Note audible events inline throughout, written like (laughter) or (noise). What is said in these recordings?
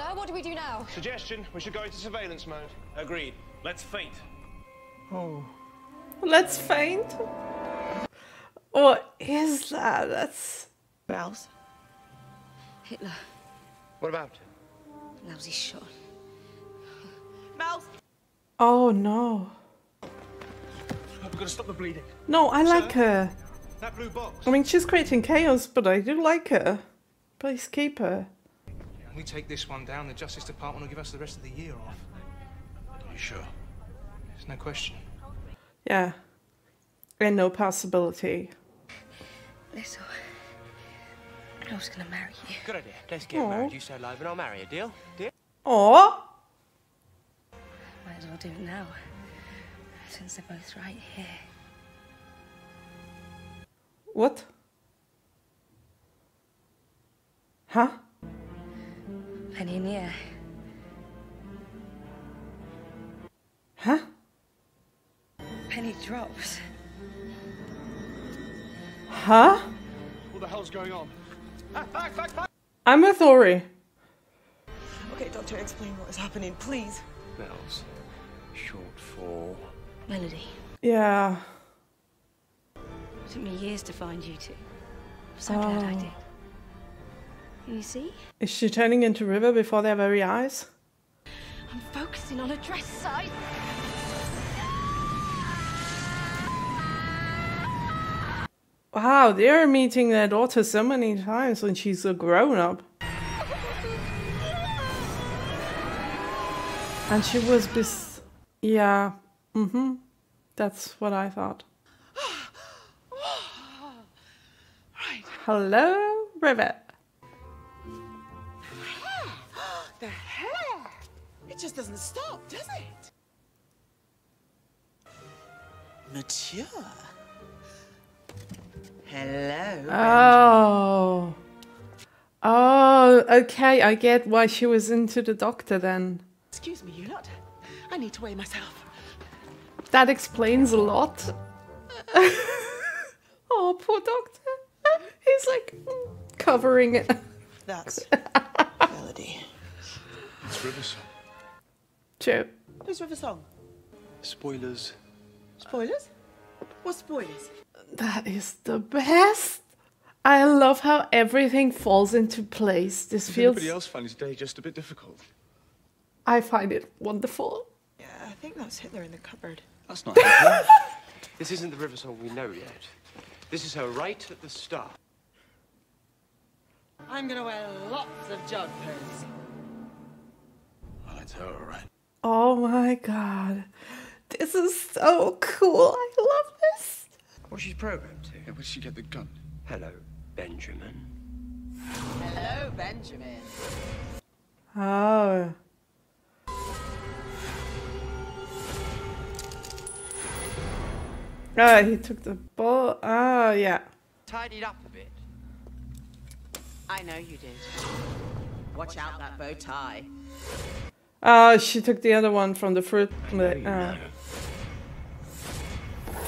Sir, what do we do now? Suggestion, we should go into surveillance mode. Agreed. Let's faint. Oh. Let's faint. What is that? That's Bells. Hitler. What about? Lousy shot. Bells. Oh no. We've got to stop the bleeding. No, I like her. That blue box. I mean, she's creating chaos, but I do like her. Please keep her. We take this one down, the Justice Department will give us the rest of the year off. Are you sure? There's no question. Yeah. And no possibility. Listen, I was gonna marry you. Good idea. Let's get Aw. married. You stay alive and I'll marry you. Deal? Deal? Oh, Might as well do it now. Since they're both right here. what? Huh? Penny in the. Huh? Penny drops. Huh? What the hell's going on? Ah, I'm a Thori. Okay, Doctor, explain what is happening, please. Bells. Short for. Melody. Yeah. It Took me years to find you two. I'm so glad I Oh. did. You see? Is she turning into River before their very eyes? I'm focusing on a dress size. Wow, they're meeting their daughter so many times when she's a grown up. And she was bis. Yeah. Mm hmm. That's what I thought. Right. (gasps) Hello, Rivet. Just doesn't stop, does it? Mature. Hello. Oh. Oh, okay. I get why she was into the doctor then. Excuse me, you lot. I need to weigh myself. That explains a lot. (laughs) oh, poor doctor. He's like mm, covering it. That's Melody. It's River Song. True. Who's River Song? Spoilers. Spoilers? What spoilers? That is the best. I love how everything falls into place. This Does feels. anybody else find his day just a bit difficult? I find it wonderful. Yeah, I think that's Hitler in the cupboard. That's not Hitler. (laughs) This isn't the river song we know yet. This is her right at the start. I'm gonna wear lots of jumpers. well, that's her, all right. Oh my god. This is so cool. I love this. What's she programmed to? Yeah, where'd she get the gun? Hello, Benjamin. Hello, Benjamin. Oh. Oh, he took the ball. Oh, yeah. Tidied up a bit. I know you did. Watch out that bow tie. Oh, she took the other one from the fruit. Uh,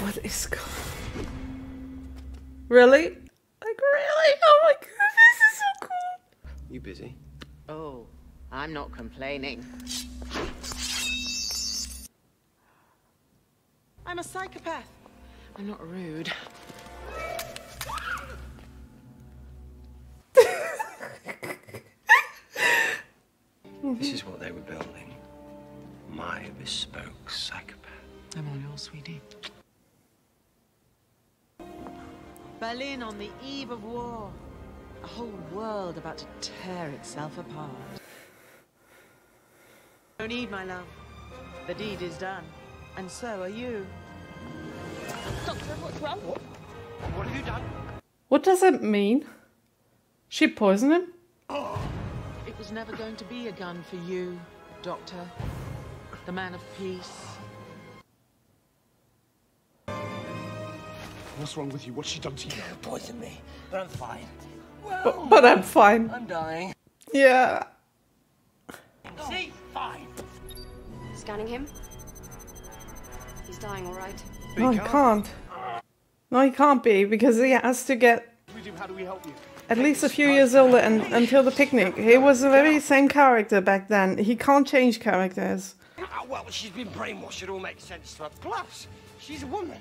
what is going Really? Like, really? Oh my god, this is so cool. You busy? Oh, I'm not complaining. I'm a psychopath. I'm not rude. Mm-hmm. This is what they were building. My bespoke psychopath. I'm all yours, sweetie. Berlin on the eve of war. A whole world about to tear itself apart. No need, my love. The deed is done. And so are you. Doctor, what's wrong? What have you done? What does it mean? She poisoned him? It was never going to be a gun for you, Doctor. The man of peace. What's wrong with you? What's she done to you? Poison me, but I'm fine. But, but I'm fine. I'm dying. Yeah. See? Fine. Scanning him. He's dying, all right. No, he can't. No, he can't be because he has to get What do we do? How do we help you? At least a few years older and until the picnic. He was the very same character back then. He can't change characters. Ah, well, she's been brainwashed. It all makes sense to her. Plus, she's a woman.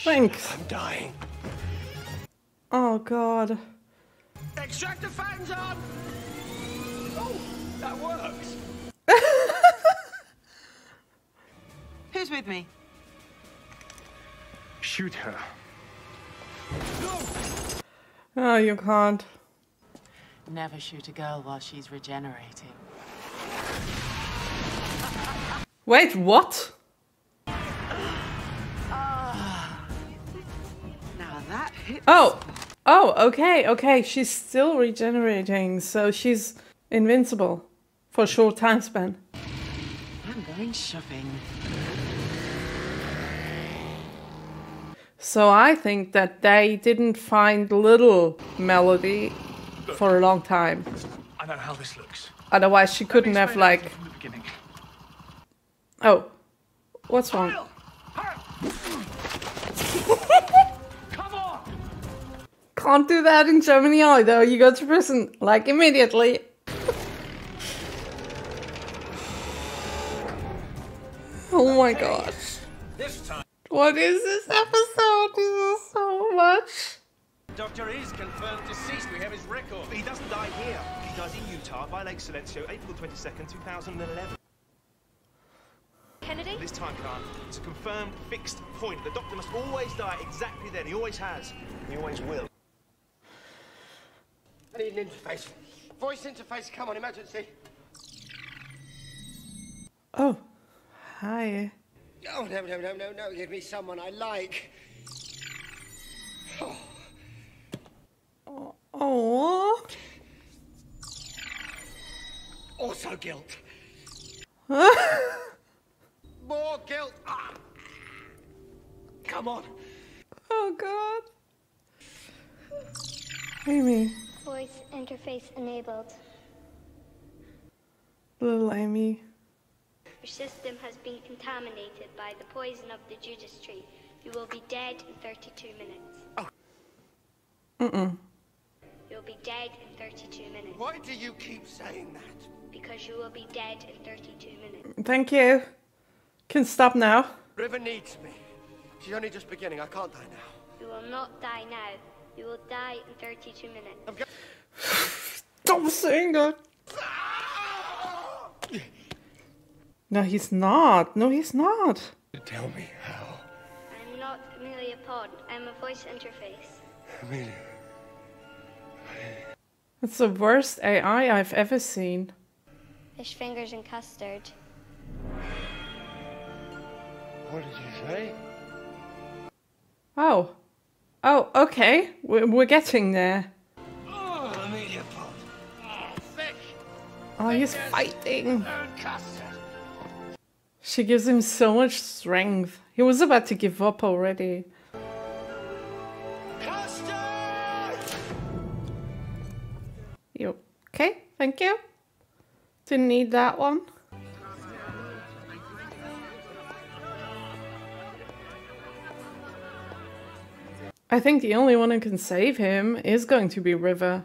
Thanks. I'm dying. Oh god. Extractor fans on! Oh, that works. (laughs) Who's with me? Shoot her. Oh, you can't. Never shoot a girl while she's regenerating. Wait, what? (sighs) Now that hit. Oh, oh, okay, okay. She's still regenerating, so she's invincible for a short time span. I'm going shopping. So I think that they didn't find little Melody for a long time. I know how this looks. Otherwise, she couldn't have like. from the beginning. Oh, what's wrong? (laughs) Come on! Can't do that in Germany either. You go to prison like immediately. (laughs) oh my gosh. This time. What is this episode? This is so much. Doctor is confirmed deceased. We have his record. He doesn't die here. He dies in Utah by Lake Silencio, April 22nd, 2011. Kennedy? This time card, it's a confirmed fixed point. The doctor must always die exactly then. He always has. He always will. I need an interface. Voice interface. Come on, emergency. Oh, hi. Oh, no, no, no, no, no. Give me someone I like. Oh. Oh. Also guilt. (laughs) More guilt. Ah. Come on. Oh God. Amy, Voice interface enabled. little Amy. Your system has been contaminated by the poison of the Judas tree. You will be dead in 32 minutes. Oh. Mm-mm. You'll be dead in 32 minutes. Why do you keep saying that? Because you will be dead in 32 minutes. Thank you. Can stop now. River needs me. She's only just beginning. I can't die now. You will not die now. You will die in 32 minutes. Stop saying (sighs) that. Ah! No, he's not. No, he's not. Tell me how. I'm not Amelia Pond. I'm a voice interface. Amelia. That's the worst AI I've ever seen. Fish fingers and custard. What did you say? Oh. Oh, okay. We're, we're getting there. Oh, Amelia Pond. Oh, fish. Oh, he's fighting. And custard. She gives him so much strength. He was about to give up already. You okay? Thank you. Didn't need that one. I think the only one who can save him is going to be River.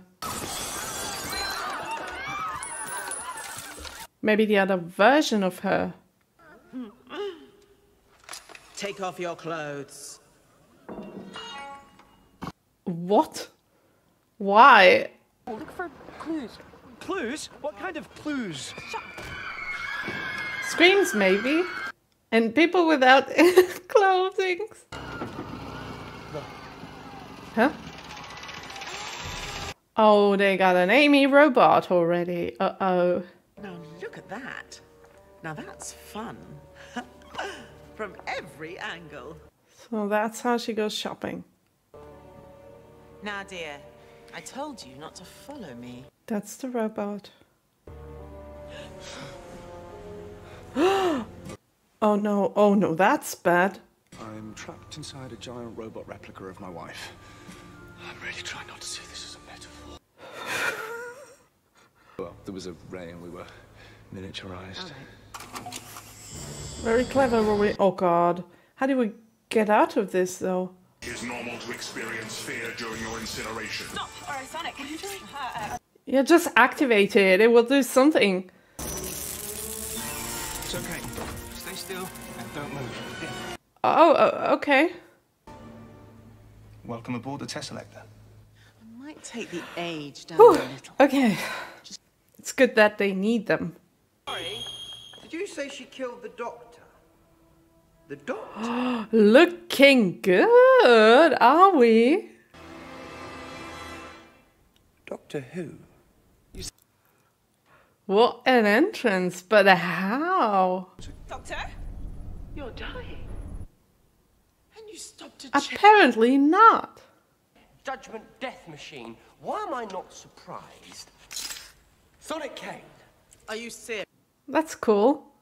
Maybe the other version of her. Take off your clothes. What? Why? Look for clues. Clues? What kind of clues? Screams, maybe. And people without (laughs) clothing. Huh? Oh, they got an Amy robot already. Uh oh. Now look at that. Now that's fun. From every angle. So that's how she goes shopping. Now, dear, I told you not to follow me. That's the robot. (gasps) oh no, oh no, that's bad. I'm trapped inside a giant robot replica of my wife. I'm really trying not to see this as a metaphor. (laughs) well, there was a ray and we were miniaturized. Very clever, Rory. Oh god. How do we get out of this though? It is normal to experience fear during your incineration. Stop! Alright, Sonic. Uh, Yeah, just activate it. It will do something. It's okay. Stay still and don't move. Oh, uh, okay. Welcome aboard the Teselecta. Might take the age down Whew. a little. Okay. It's good that they need them. Sorry. Did you say she killed the doctor? The doctor? (gasps) Looking good, are we? Doctor Who? What an entrance, but how? Doctor? You're dying. And you stopped to check. Apparently not. Judgment Death Machine. Why am I not surprised? Sonic cane. Are you serious? That's cool.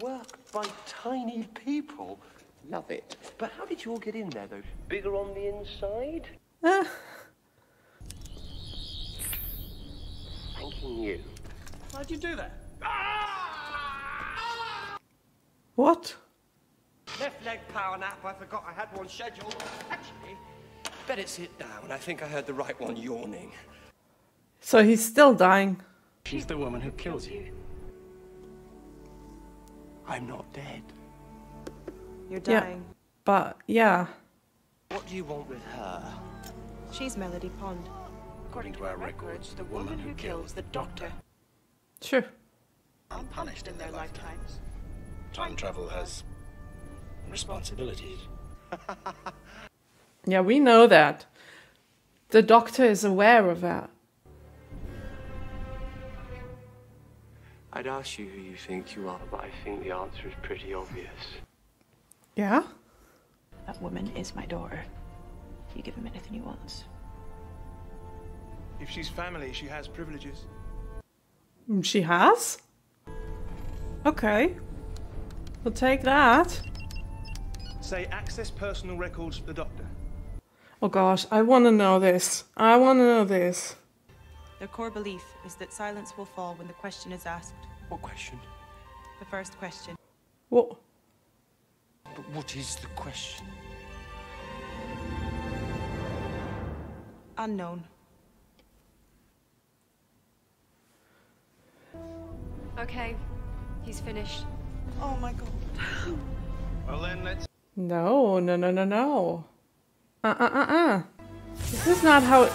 Work by tiny people. Love it. But how did you all get in there, though? Bigger on the inside? Uh, Thanking you. How'd you do that? what? Left leg power nap. I forgot I had one scheduled. Actually, better sit down. I think I heard the right one yawning. So he's still dying. She's the woman who kills you. I'm not dead. You're Yeah. dying. But yeah. What do you want with her? She's Melody Pond. According to our records, the woman who kills the doctor. Sure. Unpunished in their lifetimes. Time travel has responsibilities. (laughs) Yeah, we know that. The doctor is aware of that. I'd ask you who you think you are, but I think the answer is pretty obvious. Yeah? That woman is my daughter. You give him anything he wants. If she's family, she has privileges. Mm, She has? Okay. We'll take that. Say, access personal records for the doctor. Oh gosh, I want to know this. I want to know this. Their core belief is that silence will fall when the question is asked. What question? The first question. What? But what is the question? Unknown. Okay, he's finished. Oh my god. Well then, let's. No, no, no, no, no. Uh uh uh uh. This is not how it.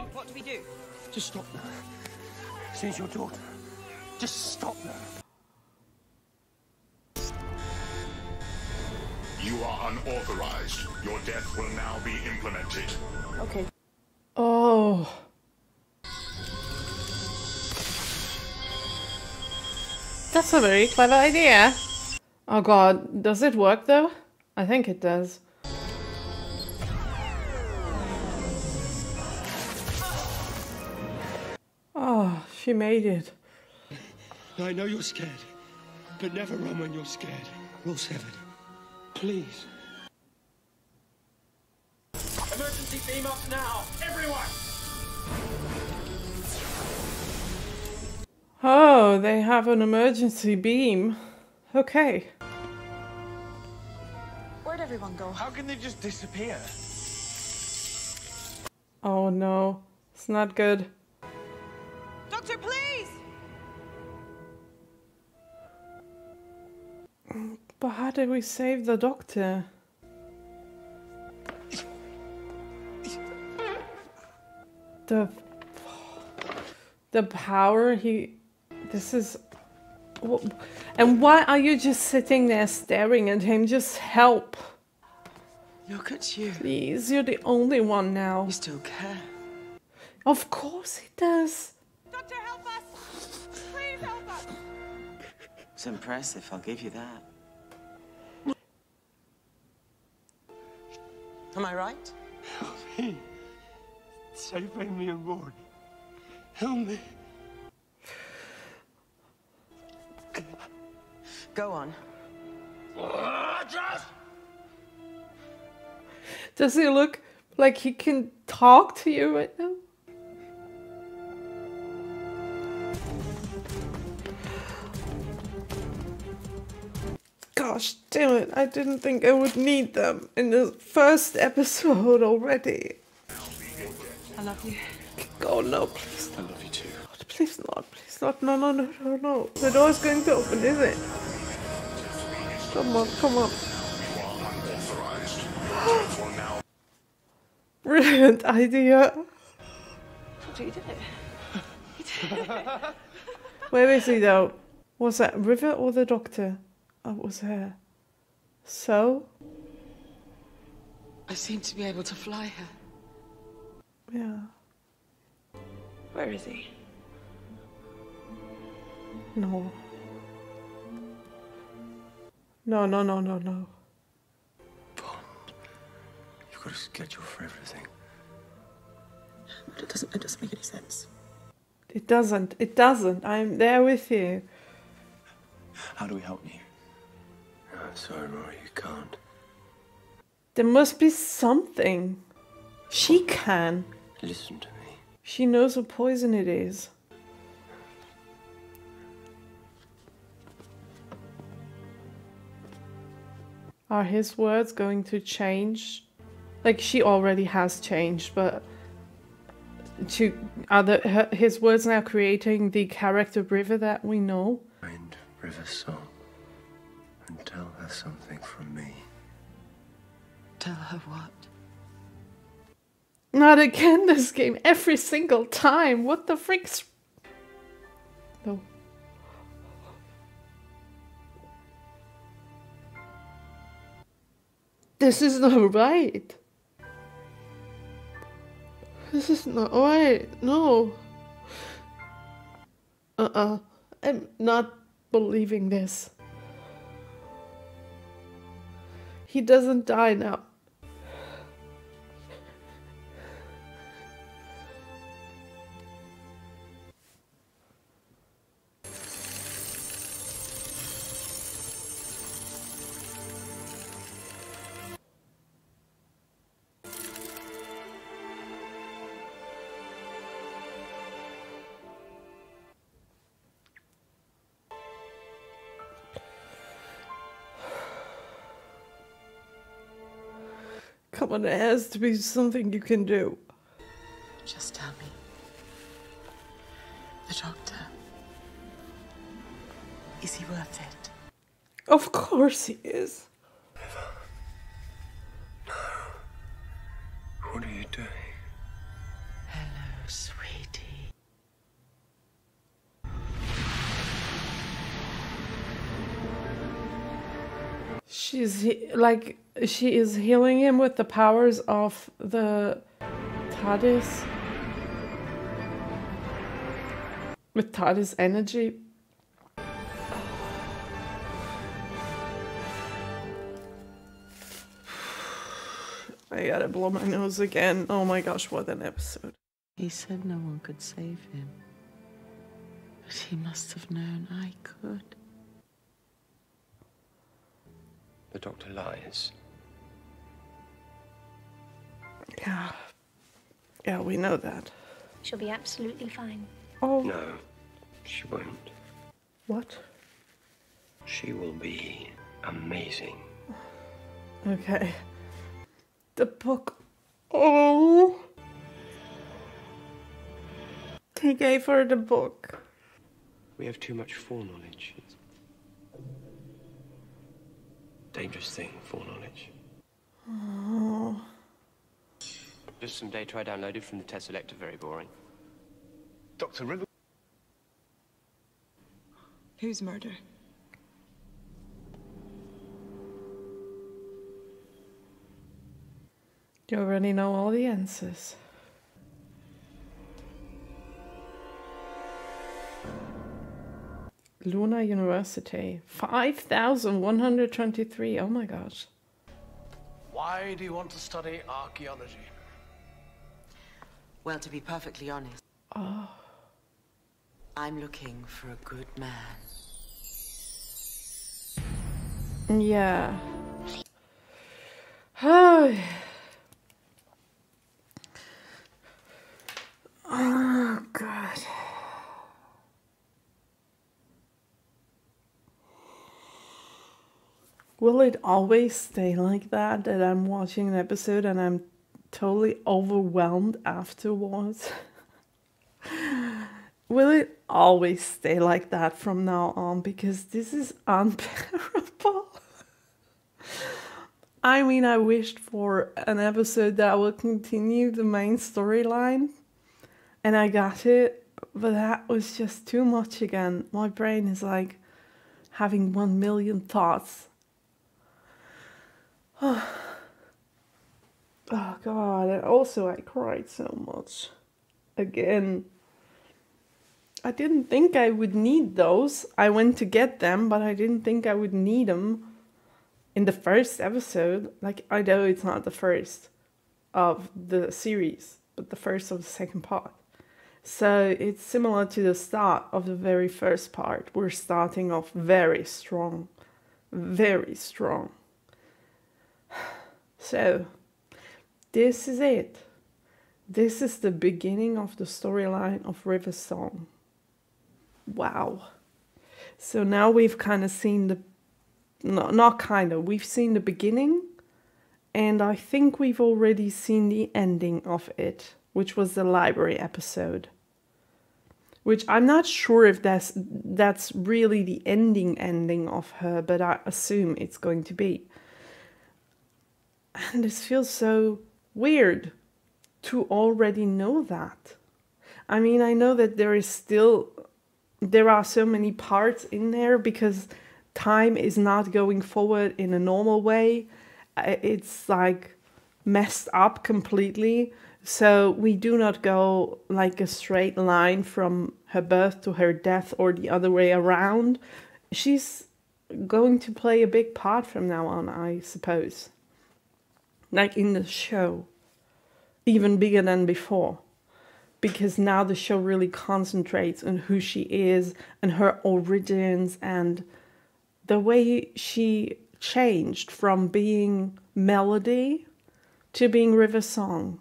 Actually. What do we do? Just stop now. She's your daughter. Just stop now. You are unauthorized. Your death will now be implemented. Okay. Oh. That's a very clever idea. Oh god, does it work though? I think it does. She made it. I know you're scared, but never run when you're scared. Rule 7. Please. Emergency beam up now! Everyone! Oh, they have an emergency beam. Okay. Where'd everyone go? How can they just disappear? Oh no, it's not good. Doctor, please! But how did we save the doctor? The the power he this is and why are you just sitting there staring at him? Just help. Look at you. Please, you're the only one now. You still care. Of course he does. Doctor, help us! Please help us! It's impressive, I'll give you that. Am I right? Help me. Save Amy and Rory. Help me. Go on. Does he look like he can talk to you right now? Gosh, damn it. I didn't think I would need them in the first episode already. I love you. Oh no, please. I love you too. God, please not, please not. No, no, no, no, no. The door's going to open, is it? Come on, come on. (gasps) Brilliant idea. You did it. You did it. Where is he though? Was that River or the doctor? Oh, it was her. So? I seem to be able to fly her. Yeah. Where is he? No. No, no, no, no, no. You've got a schedule for everything. But It doesn't. It doesn't make any sense. It doesn't. It doesn't. I'm there with you. How do we help you? I'm sorry, Rory, you can't. There must be something. She can. Listen to me. She knows what poison it is. Are his words going to change? Like she already has changed, but to are the, her, his words now creating the character River that we know? Find River Song and tell her something from me. Tell her what? Not again this game every single time. What the frick's No. This is not right. This is not right. No. Uh-uh. I'm not believing this. He doesn't die now. Come on, it has to be something you can do. Just tell me. The doctor. Is he worth it? Of course he is. What are you doing? Hello, sweetie. She's like she is healing him with the powers of the TARDIS. With TARDIS energy. (sighs) I gotta blow my nose again. Oh my gosh, what an episode. He said no one could save him. But he must have known I could. The doctor lies. Yeah. Yeah, we know that. She'll be absolutely fine. Oh. No, she won't. What? She will be amazing. Okay. The book. Oh. He gave her the book. We have too much foreknowledge. It's a dangerous thing, foreknowledge. Oh. Just some data I downloaded from the Teselecta very boring. Dr. River. Whose murder? You already know all the answers. Luna University. 5,123. Oh my gosh. Why do you want to study archaeology? Well, to be perfectly honest, Oh. I'm looking for a good man. Yeah. Oh. (sighs) Oh, God. Will it always stay like that? That I'm watching an episode and I'm totally overwhelmed afterwards? (laughs) Will it always stay like that from now on? Because this is (laughs) unbearable. I mean, I wished for an episode that will continue the main storyline, and I got it, but that was just too much again. My brain is like having one million thoughts. (sighs) (sighs) oh god, and also I cried so much. Again. I didn't think I would need those. I went to get them, but I didn't think I would need them in the first episode. Like, I know it's not the first of the series, but the first of the second part. So it's similar to the start of the very first part. We're starting off very strong, very strong. (sighs) So, this is it. This is the beginning of the storyline of River Song. Wow. So now we've kind of seen the, no, not kind of, we've seen the beginning, and I think we've already seen the ending of it, which was the library episode. Which I'm not sure if that's that's really the ending ending of her, but I assume it's going to be. And this feels so weird to already know that. I mean, I know that there is still there are so many parts in there because time is not going forward in a normal way. It's like messed up completely. So we do not go like a straight line from her birth to her death or the other way around. She's going to play a big part from now on, I suppose. Like in the show, even bigger than before because now the show really concentrates on who she is and her origins and the way she changed from being melody to being river song.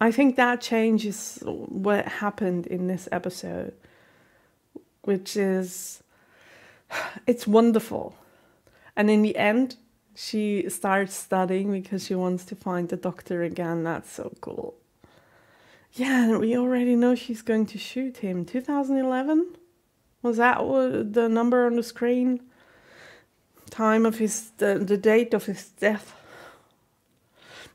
I think that change is what happened in this episode, which is (sighs) it's wonderful. And in the end, she starts studying because she wants to find the doctor again. That's so cool. Yeah, and we already know she's going to shoot him. 2011? Was that the number on the screen? Time of his, the, the date of his death.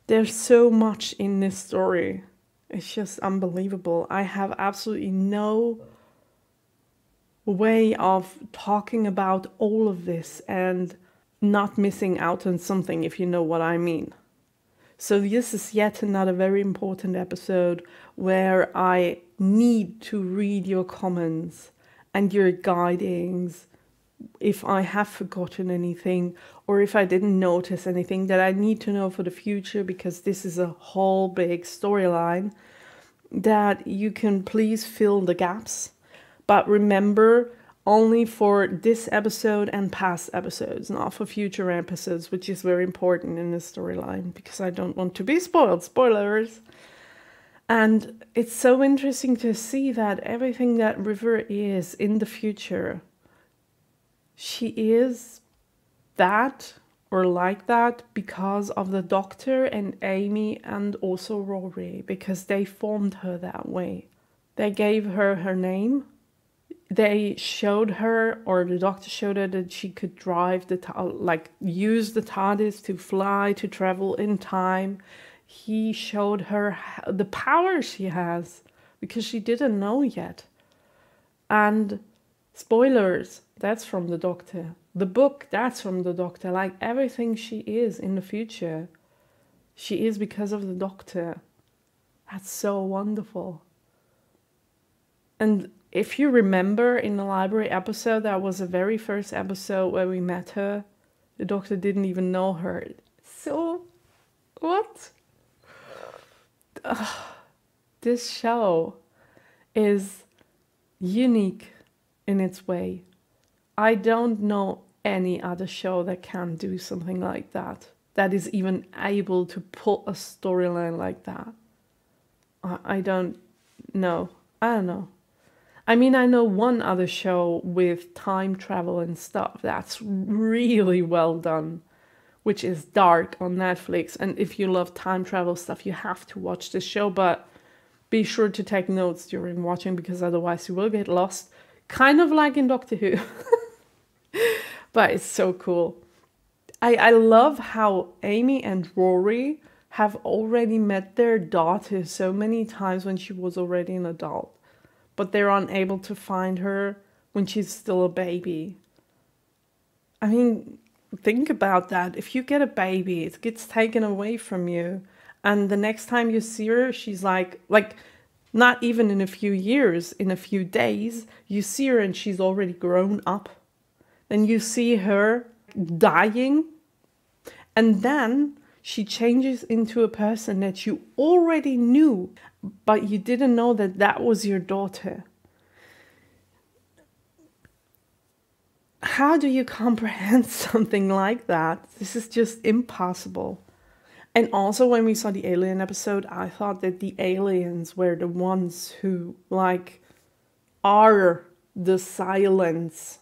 There's so much in this story. It's just unbelievable. I have absolutely no way of talking about all of this and not missing out on something, if you know what I mean. So, this is yet another very important episode where I need to read your comments and your guidings if I have forgotten anything or if I didn't notice anything that I need to know for the future because this is a whole big storyline that you can please fill the gaps. But remember, only for this episode and past episodes, not for future episodes, which is very important in this storyline because I don't want to be spoiled. Spoilers! And it's so interesting to see that everything that River is in the future, she is that or like that because of the doctor and Amy and also Rory, because they formed her that way. They gave her her name. They showed her, or the doctor showed her that she could drive the, like, use the TARDIS to fly, to travel in time he showed her the power she has because she didn't know yet. And spoilers, that's from the doctor. The book, that's from the doctor. Like everything she is in the future, she is because of the doctor. That's so wonderful. And if you remember in the library episode, that was the very first episode where we met her. The doctor didn't even know her. So, what? this show is unique in its way. I don't know any other show that can do something like that, that is even able to pull a storyline like that. I, I don't know. I don't know. I mean, I know one other show with time travel and stuff that's really well done, which is Dark on Netflix. And if you love time travel stuff, you have to watch this show, but be sure to take notes during watching because otherwise you will get lost. Kind of like in Doctor Who. (laughs) but it's so cool. I, I love how Amy and Rory have already met their daughter so many times when she was already an adult, but they're unable to find her when she's still a baby. I mean, think about that. If you get a baby, it gets taken away from you, and the next time you see her, she's like, like, not even in a few years, in a few days, you see her and she's already grown up. Then you see her dying, and then she changes into a person that you already knew, but you didn't know that that was your daughter. How do you comprehend (laughs) something like that? This is just impossible. And also, when we saw the alien episode, I thought that the aliens were the ones who, like, are the silence.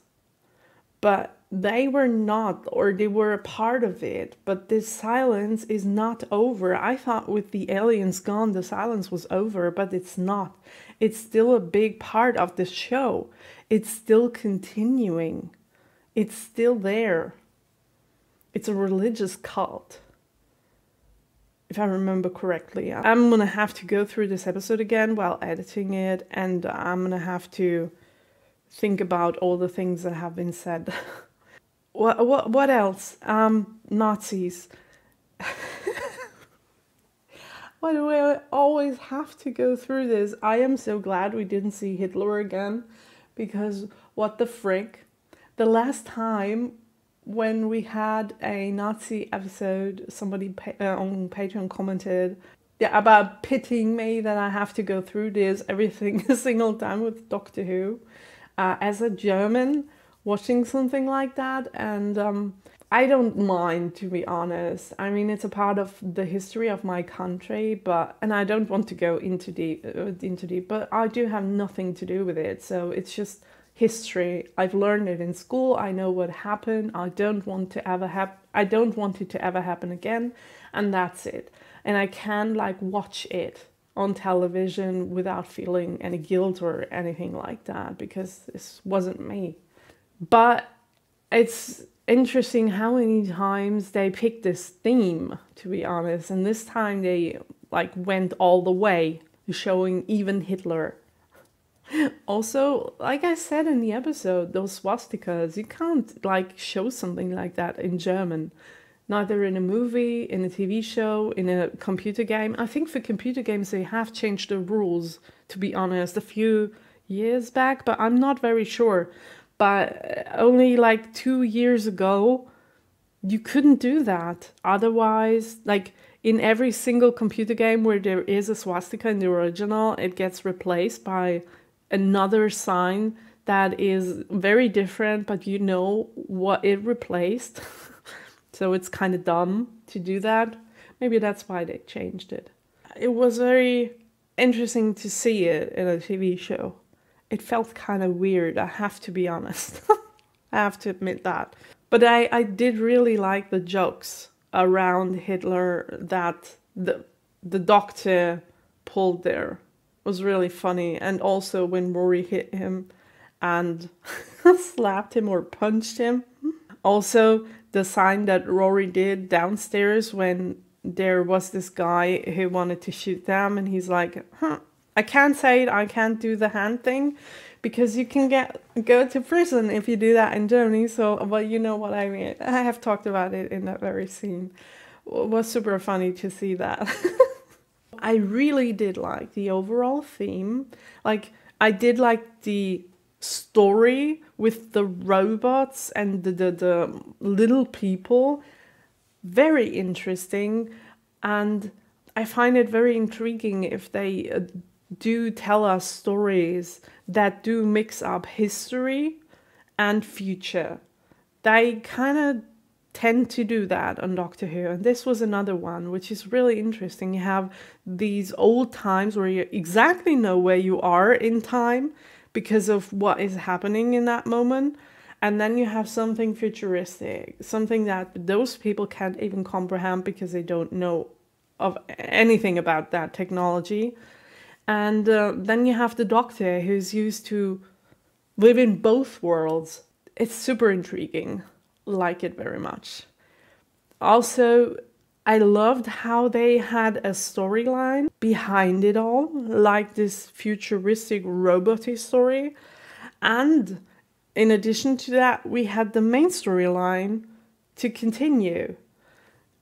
But they were not, or they were a part of it. But this silence is not over. I thought with the aliens gone, the silence was over, but it's not. It's still a big part of the show. It's still continuing, it's still there. It's a religious cult if I remember correctly. I'm gonna have to go through this episode again while editing it, and I'm gonna have to think about all the things that have been said. (laughs) what what what else? Um, Nazis. Why do I always have to go through this? I am so glad we didn't see Hitler again, because what the frick? The last time when we had a Nazi episode, somebody uh, on Patreon commented yeah, about pitying me that I have to go through this every (laughs) single time with Doctor Who. Uh, as a German, watching something like that, and um, I don't mind to be honest. I mean, it's a part of the history of my country, but and I don't want to go into deep uh, into deep, but I do have nothing to do with it. So it's just history. I've learned it in school. I know what happened. I don't want to ever have I don't want it to ever happen again and that's it. And I can like watch it on television without feeling any guilt or anything like that because this wasn't me. But it's interesting how many times they picked this theme to be honest and this time they like went all the way showing even Hitler (laughs) also, like I said in the episode, those swastikas, you can't like show something like that in German. Neither in a movie, in a TV show, in a computer game. I think for computer games they have changed the rules, to be honest, a few years back, but I'm not very sure. But uh, only like two years ago, you couldn't do that. Otherwise, like in every single computer game where there is a swastika in the original, it gets replaced by another sign that is very different, but you know what it replaced. (laughs) so it's kind of dumb to do that. Maybe that's why they changed it. It was very interesting to see it in a TV show. It felt kind of weird, I have to be honest. (laughs) I have to admit that. But I, I did really like the jokes around Hitler that the the doctor pulled there was really funny. And also when Rory hit him and (laughs) slapped him or punched him. Also, the sign that Rory did downstairs when there was this guy who wanted to shoot them, and he's like, huh, I can't say I can't do the hand thing because you can get go to prison if you do that in Germany. So, but you know what I mean. I have talked about it in that very scene. It was super funny to see that. (laughs) I really did like the overall theme. Like, I did like the story with the robots and the, the, the little people. Very interesting. And I find it very intriguing if they uh, do tell us stories that do mix up history and future. They kind of tend to do that on Doctor Who. And this was another one, which is really interesting. You have these old times where you exactly know where you are in time because of what is happening in that moment. And then you have something futuristic, something that those people can't even comprehend because they don't know of anything about that technology. And uh, then you have the doctor who's used to live in both worlds. It's super intriguing. Like it very much. Also, I loved how they had a storyline behind it all, like this futuristic roboty story. And in addition to that, we had the main storyline to continue.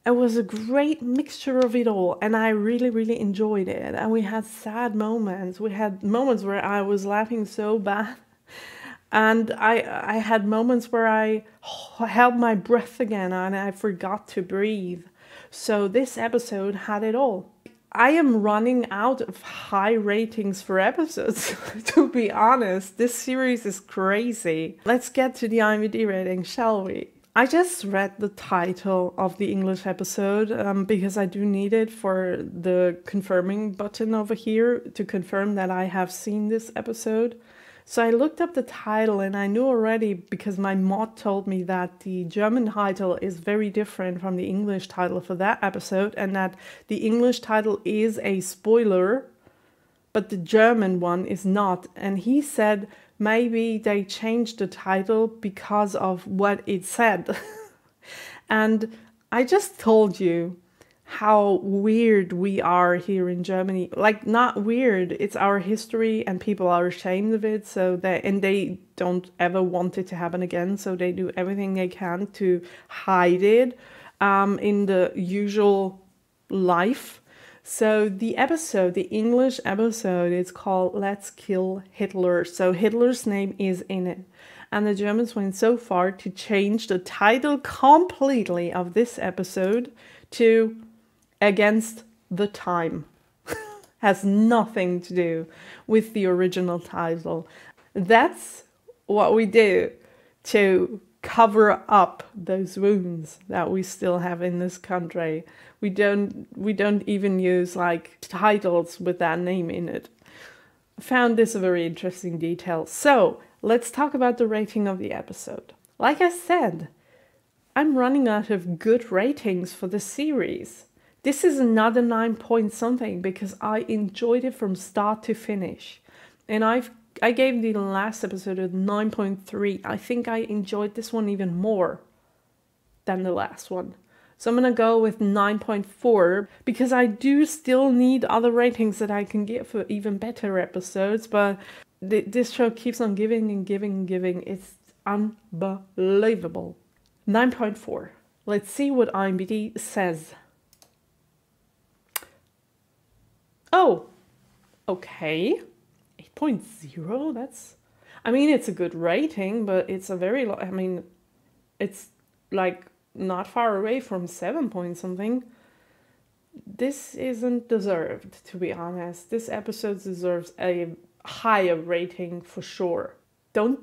It was a great mixture of it all, and I really, really enjoyed it. And we had sad moments. We had moments where I was laughing so bad (laughs) and I I had moments where I held my breath again and I forgot to breathe. So this episode had it all. I am running out of high ratings for episodes, (laughs) to be honest. This series is crazy. Let's get to the IMDb rating, shall we? I just read the title of the English episode um, because I do need it for the confirming button over here to confirm that I have seen this episode. So I looked up the title and I knew already because my mod told me that the German title is very different from the English title for that episode and that the English title is a spoiler, but the German one is not. And he said maybe they changed the title because of what it said. (laughs) and I just told you how weird we are here in Germany. Like not weird, it's our history and people are ashamed of it so they and they don't ever want it to happen again, so they do everything they can to hide it um, in the usual life. So the episode, the English episode is called Let's Kill Hitler. So Hitler's name is in it. And the Germans went so far to change the title completely of this episode to against the time. (laughs) Has nothing to do with the original title. That's what we do to cover up those wounds that we still have in this country. We don't we don't even use like titles with that name in it. Found this a very interesting detail. So, let's talk about the rating of the episode. Like I said, I'm running out of good ratings for the series. This is another 9 point something because I enjoyed it from start to finish. And I've I gave the last episode a 9.3. I think I enjoyed this one even more than the last one. So I'm gonna go with 9.4 because I do still need other ratings that I can get for even better episodes, but th- this show keeps on giving and giving and giving. It's unbelievable. 9.4. Let's see what IMDb says. Oh, okay. 8.0, that's. I mean, it's a good rating, but it's a very. low I mean, it's like not far away from 7 point something. This isn't deserved, to be honest. This episode deserves a higher rating for sure. Don't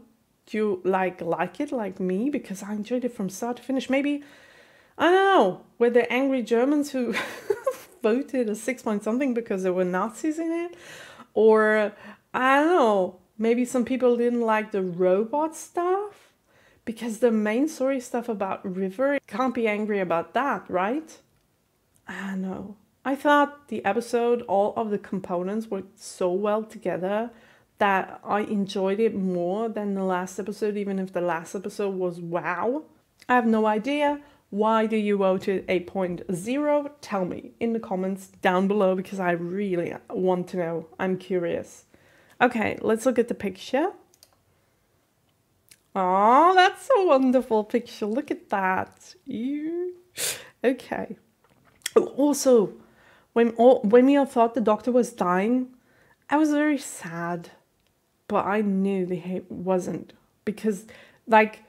you like like it like me because I enjoyed it from start to finish. Maybe I don't know. Were there angry Germans who (laughs) voted a six point something because there were Nazis in it? Or I don't know, maybe some people didn't like the robot stuff? Because the main story stuff about River can't be angry about that, right? I don't know. I thought the episode, all of the components worked so well together that I enjoyed it more than the last episode, even if the last episode was wow. I have no idea. Why do you vote it 8.0? Tell me in the comments down below because I really want to know. I'm curious. Okay, let's look at the picture. Oh, that's a wonderful picture. Look at that. You. Okay. Also, when when we all thought the doctor was dying, I was very sad, but I knew that he wasn't because, like,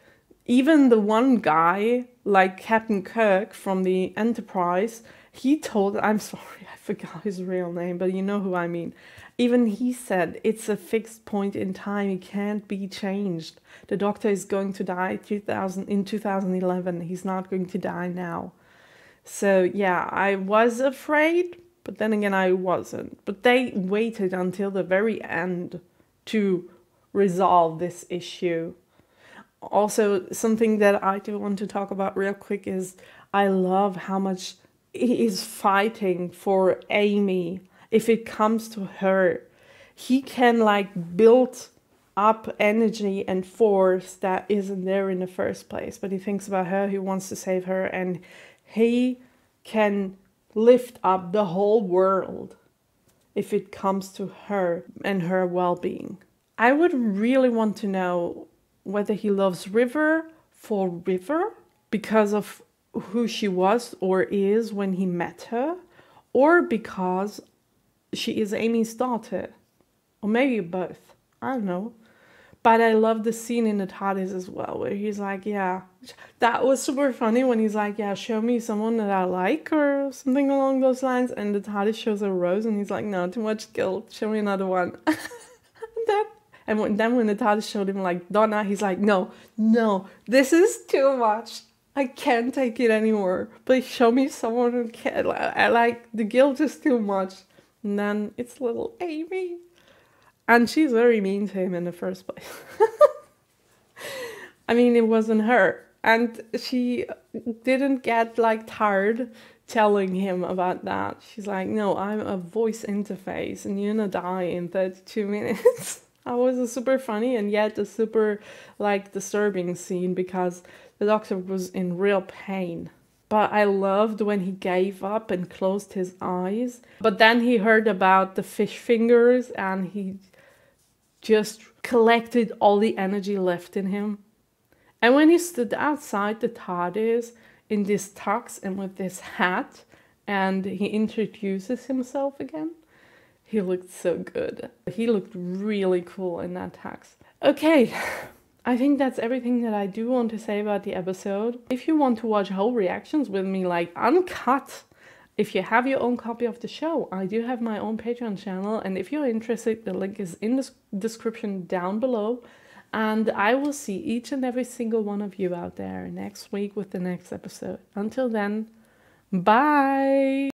even the one guy, like Captain Kirk from the Enterprise, he told, I'm (laughs) sorry, I forgot his real name, but you know who I mean. Even he said it's a fixed point in time, it can't be changed. The doctor is going to die 2000, in 2011, he's not going to die now. So, yeah, I was afraid, but then again, I wasn't. But they waited until the very end to resolve this issue. Also, something that I do want to talk about real quick is I love how much he is fighting for Amy if it comes to her. He can like build up energy and force that isn't there in the first place, but he thinks about her, he wants to save her, and he can lift up the whole world if it comes to her and her well being. I would really want to know whether he loves River for River because of who she was or is when he met her, or because she is Amy's daughter, or maybe both. I don't know. But I love the scene in the TARDIS as well, where he's like, yeah, that was super funny when he's like, yeah, show me someone that I like or something along those lines. And the TARDIS shows a rose and he's like, no, too much guilt. Show me another one. (laughs) and then, and when, then when the TARDIS showed him like Donna, he's like, no, no, this is too much. I can't take it anymore. Please show me someone who can. I like the guilt is too much. And then it's little Amy. And she's very mean to him in the first place. (laughs) I mean, it wasn't her. And she didn't get like tired telling him about that. She's like, no, I'm a voice interface and you're gonna die in 32 minutes. (laughs) that was a super funny and yet a super like disturbing scene because the doctor was in real pain. But I loved when he gave up and closed his eyes. But then he heard about the fish fingers and he just collected all the energy left in him. And when he stood outside the TARDIS in this tux and with this hat, and he introduces himself again, he looked so good. He looked really cool in that tux. Okay, (laughs) I think that's everything that I do want to say about the episode. If you want to watch whole reactions with me, like uncut, if you have your own copy of the show, I do have my own Patreon channel, and if you're interested, the link is in the description down below. And I will see each and every single one of you out there next week with the next episode. Until then, bye!